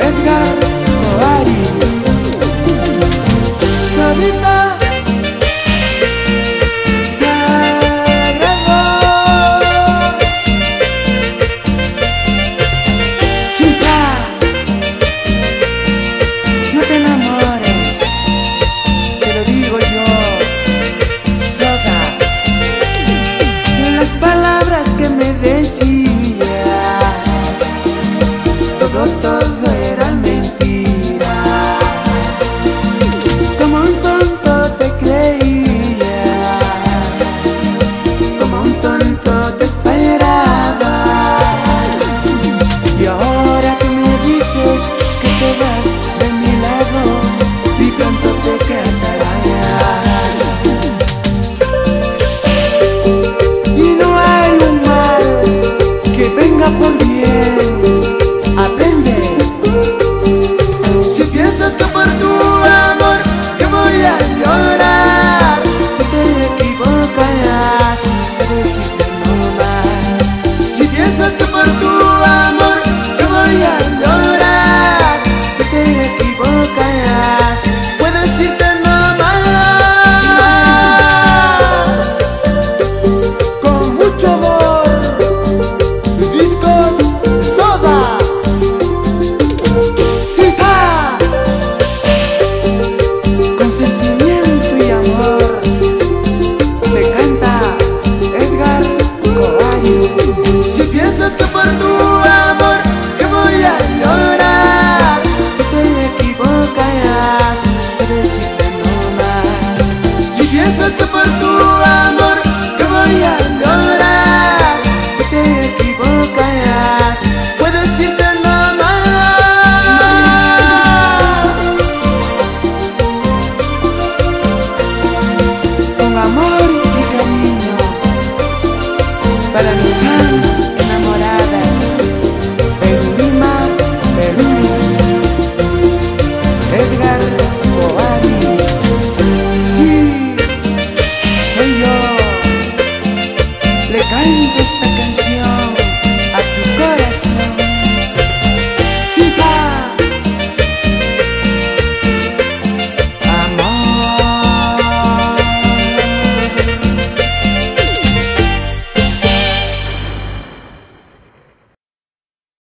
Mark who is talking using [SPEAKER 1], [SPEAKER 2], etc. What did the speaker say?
[SPEAKER 1] Edgar Bari Sarita Sarrego Chica No te enamores Te lo digo yo Soda Las palabras que me decís para amistad.